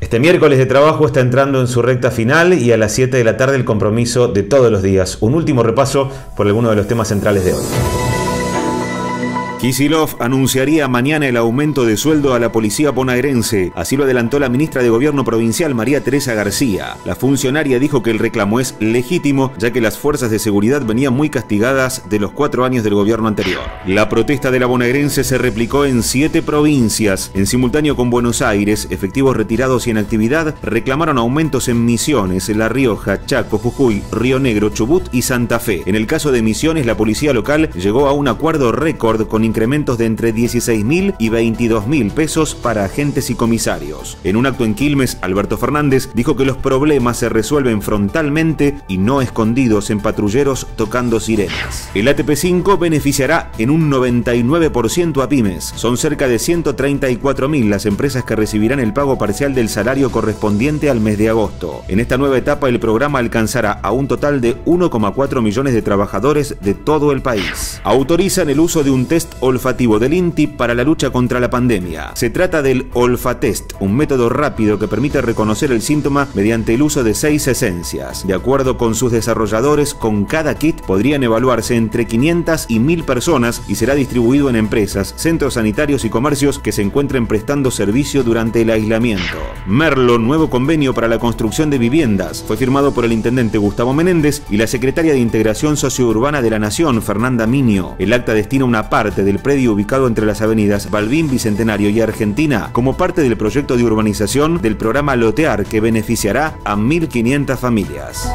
Este miércoles de trabajo está entrando en su recta final y a las 7 de la tarde el compromiso de todos los días. Un último repaso por algunos de los temas centrales de hoy. Kisilov anunciaría mañana el aumento de sueldo a la policía bonaerense. Así lo adelantó la ministra de Gobierno provincial María Teresa García. La funcionaria dijo que el reclamo es legítimo, ya que las fuerzas de seguridad venían muy castigadas de los cuatro años del gobierno anterior. La protesta de la bonaerense se replicó en siete provincias. En simultáneo con Buenos Aires, efectivos retirados y en actividad reclamaron aumentos en Misiones, La Rioja, Chaco, Jujuy, Río Negro, Chubut y Santa Fe. En el caso de Misiones, la policía local llegó a un acuerdo récord con incrementos de entre 16 mil y 22 mil pesos para agentes y comisarios. En un acto en Quilmes, Alberto Fernández dijo que los problemas se resuelven frontalmente y no escondidos en patrulleros tocando sirenas. El ATP5 beneficiará en un 99% a pymes. Son cerca de 134 mil las empresas que recibirán el pago parcial del salario correspondiente al mes de agosto. En esta nueva etapa el programa alcanzará a un total de 1,4 millones de trabajadores de todo el país. Autorizan el uso de un test olfativo del INTI para la lucha contra la pandemia. Se trata del Olfatest, un método rápido que permite reconocer el síntoma mediante el uso de seis esencias. De acuerdo con sus desarrolladores, con cada kit podrían evaluarse entre 500 y 1000 personas y será distribuido en empresas, centros sanitarios y comercios que se encuentren prestando servicio durante el aislamiento. Merlo, nuevo convenio para la construcción de viviendas, fue firmado por el intendente Gustavo Menéndez y la secretaria de Integración Sociourbana de la Nación, Fernanda Minio. El acta destina una parte de del predio ubicado entre las avenidas Balbín, Bicentenario y Argentina como parte del proyecto de urbanización del programa Lotear que beneficiará a 1.500 familias.